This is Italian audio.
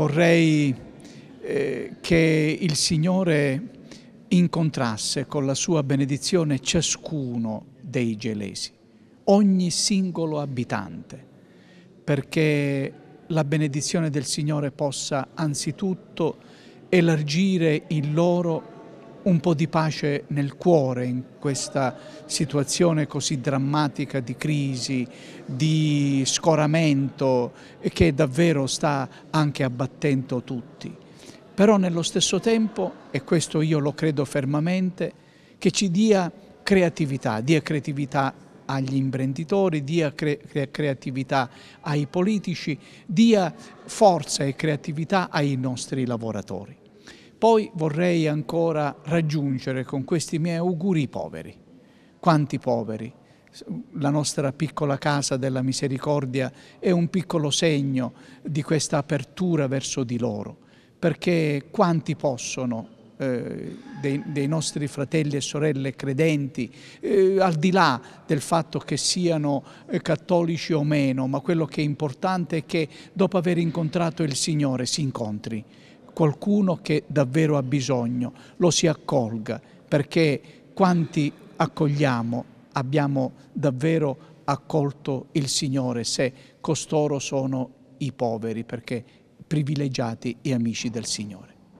vorrei eh, che il Signore incontrasse con la sua benedizione ciascuno dei gelesi, ogni singolo abitante, perché la benedizione del Signore possa anzitutto elargire in loro un po' di pace nel cuore in questa situazione così drammatica di crisi, di scoramento che davvero sta anche abbattendo tutti. Però nello stesso tempo, e questo io lo credo fermamente, che ci dia creatività, dia creatività agli imprenditori, dia cre creatività ai politici, dia forza e creatività ai nostri lavoratori. Poi vorrei ancora raggiungere con questi miei auguri i poveri. Quanti poveri? La nostra piccola casa della misericordia è un piccolo segno di questa apertura verso di loro, perché quanti possono eh, dei, dei, nostri fratelli e sorelle credenti, eh, al di là del fatto che siano eh, cattolici o meno, ma quello che è importante è che dopo aver incontrato il Signore si incontri qualcuno che davvero ha bisogno, lo si accolga, perché quanti accogliamo abbiamo davvero accolto il Signore se costoro sono i poveri, perché privilegiati e amici del Signore.